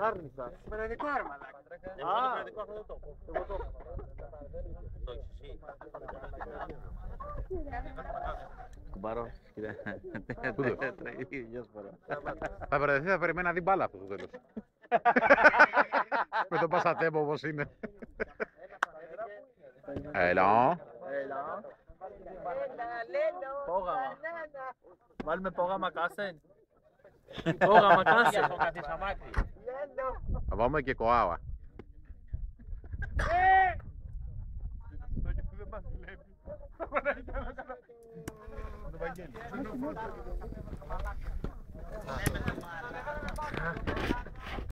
Άρνησα. Με ένα δικό άρμα. Α, εγώ το Κουμπάρο. κοίτα. Πού το; Τραγική διάσπορα. Θα βρεθεί, θα περιμένει να δει μπάλα αυτό το τέλος. Με τον Πασατέμπο όπως είναι. Έλα. Έλα. Πόγαμα. Βάλουμε πόγαμα κάσεν. Πόγαμα κάσεν. Θα πάμε και κοάwa. Το Βαγγέλη.